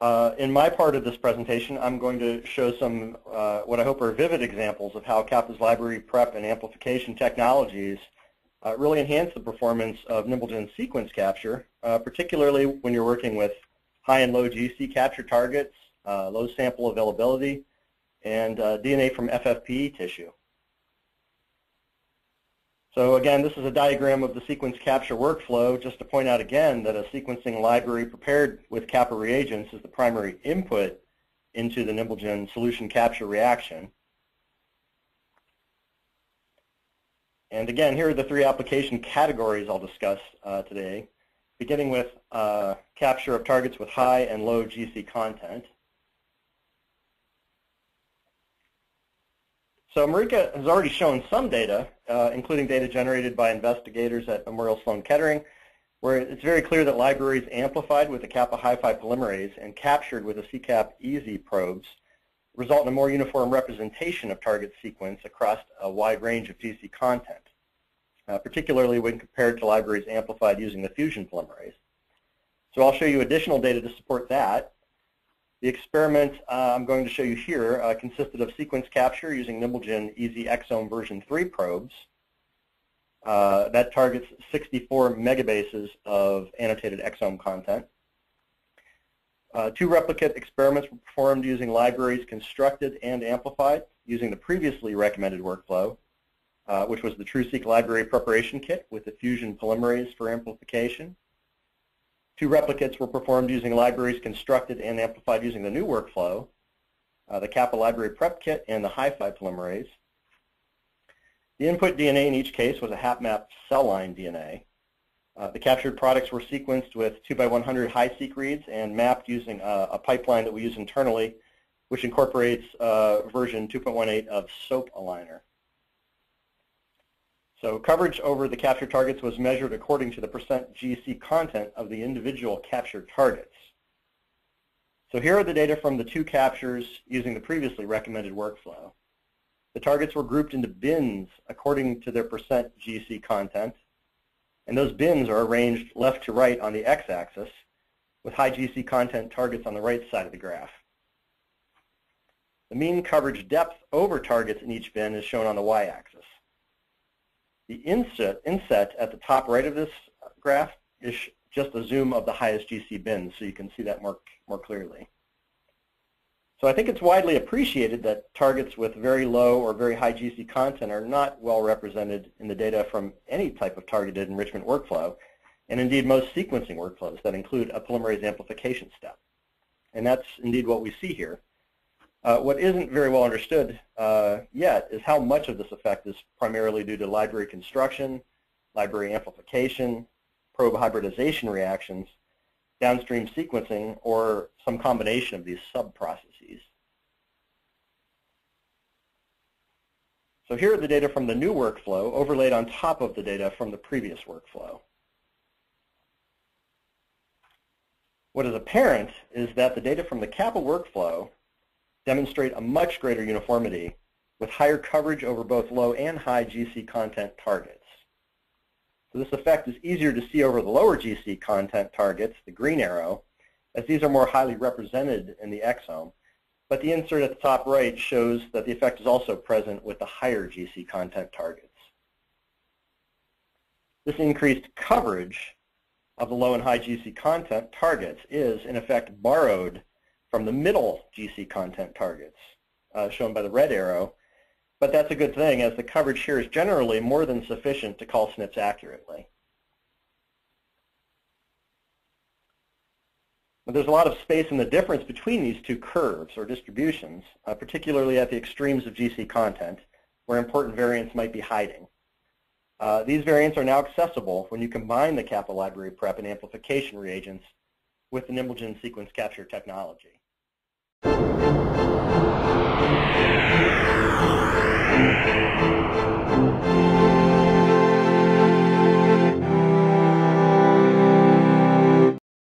Uh, in my part of this presentation, I'm going to show some uh, what I hope are vivid examples of how Kapa's library prep and amplification technologies uh, really enhance the performance of NimbleGen sequence capture, uh, particularly when you're working with high and low GC capture targets, uh, low sample availability, and uh, DNA from FFPE tissue. So again, this is a diagram of the sequence capture workflow, just to point out again that a sequencing library prepared with Kapa reagents is the primary input into the NimbleGen solution capture reaction. And again, here are the three application categories I'll discuss uh, today, beginning with uh, capture of targets with high and low GC content. So Maryke has already shown some data, uh, including data generated by investigators at Memorial Sloan Kettering, where it's very clear that libraries amplified with the Kapa HiFi polymerase and captured with the SeqCap EZ probes result in a more uniform representation of target sequence across a wide range of GC content, uh, particularly when compared to libraries amplified using the Phusion polymerase. So I'll show you additional data to support that, the experiment uh, I'm going to show you here uh, consisted of sequence capture using NimbleGen EZ Exome version 3 probes. Uh, that targets 64 megabases of annotated exome content. Uh, two replicate experiments were performed using libraries constructed and amplified using the previously recommended workflow, uh, which was the TruSeq library preparation kit with the Phusion polymerase for amplification. Two replicates were performed using libraries constructed and amplified using the new workflow, uh, the Kapa Library Prep Kit and the HiFi polymerase. The input DNA in each case was a HapMap cell line DNA. Uh, the captured products were sequenced with 2 by 100 HiSeq reads and mapped using a, a pipeline that we use internally, which incorporates uh, version 2.18 of SOAP Aligner. So coverage over the capture targets was measured according to the percent GC content of the individual captured targets. So here are the data from the two captures using the previously recommended workflow. The targets were grouped into bins according to their percent GC content, and those bins are arranged left to right on the x-axis with high GC content targets on the right side of the graph. The mean coverage depth over targets in each bin is shown on the y-axis. The inset, inset at the top right of this graph is just a zoom of the highest GC bins, so you can see that more, more clearly. So I think it's widely appreciated that targets with very low or very high GC content are not well represented in the data from any type of targeted enrichment workflow, and indeed most sequencing workflows that include a polymerase amplification step. And that's indeed what we see here. Uh, what isn't very well understood uh, yet is how much of this effect is primarily due to library construction, library amplification, probe hybridization reactions, downstream sequencing, or some combination of these sub-processes. So here are the data from the new workflow overlaid on top of the data from the previous workflow. What is apparent is that the data from the Kapa workflow demonstrate a much greater uniformity with higher coverage over both low and high GC content targets. So this effect is easier to see over the lower GC content targets, the green arrow, as these are more highly represented in the exome. But the insert at the top right shows that the effect is also present with the higher GC content targets. This increased coverage of the low and high GC content targets is, in effect, borrowed from the middle GC content targets, uh, shown by the red arrow. But that's a good thing, as the coverage here is generally more than sufficient to call SNPs accurately. But there's a lot of space in the difference between these two curves or distributions, uh, particularly at the extremes of GC content, where important variants might be hiding. Uh, these variants are now accessible when you combine the Kapa library prep and amplification reagents with the NimbleGen sequence capture technology. Thank you